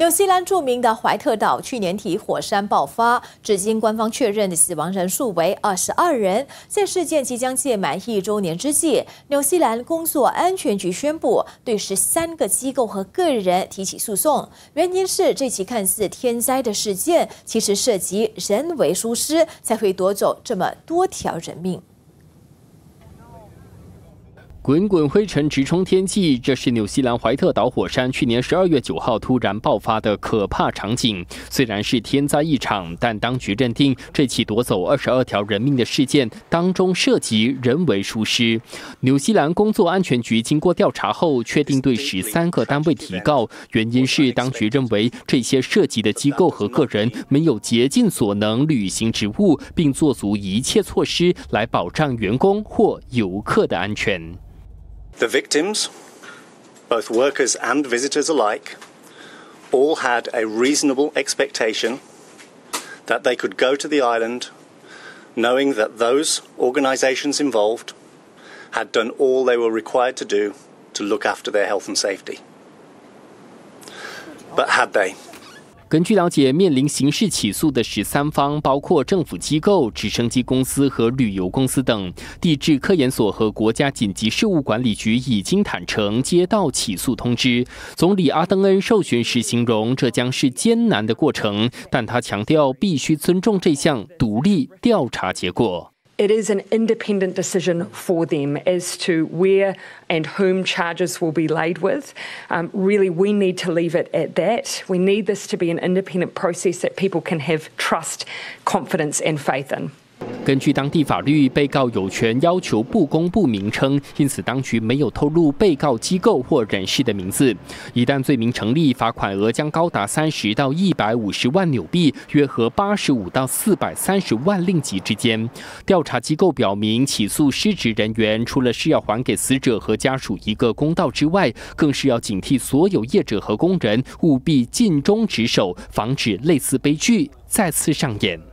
纽西兰著名的怀特岛去年底火山爆发，至今官方确认的死亡人数为二十二人。在事件即将届满一周年之际，纽西兰工作安全局宣布对十三个机构和个人提起诉讼，原因是这起看似天灾的事件，其实涉及人为疏失，才会夺走这么多条人命。滚滚灰尘直冲天际，这是纽西兰怀特岛火山去年十二月九号突然爆发的可怕场景。虽然是天灾一场，但当局认定这起夺走二十二条人命的事件当中涉及人为疏失。纽西兰工作安全局经过调查后，确定对十三个单位提告，原因是当局认为这些涉及的机构和个人没有竭尽所能履行职务，并做足一切措施来保障员工或游客的安全。The victims, both workers and visitors alike, all had a reasonable expectation that they could go to the island knowing that those organisations involved had done all they were required to do to look after their health and safety. But had they? 根据了解，面临刑事起诉的十三方包括政府机构、直升机公司和旅游公司等。地质科研所和国家紧急事务管理局已经坦诚接到起诉通知。总理阿登恩受询时形容这将是艰难的过程，但他强调必须尊重这项独立调查结果。It is an independent decision for them as to where and whom charges will be laid with. Um, really, we need to leave it at that. We need this to be an independent process that people can have trust, confidence, and faith in. 根据当地法律，被告有权要求不公布名称，因此当局没有透露被告机构或人士的名字。一旦罪名成立，罚款额将高达三十到一百五十万纽币，约合八十五到四百三十万令吉之间。调查机构表明，起诉失职人员除了是要还给死者和家属一个公道之外，更是要警惕所有业者和工人务必尽忠职守，防止类似悲剧再次上演。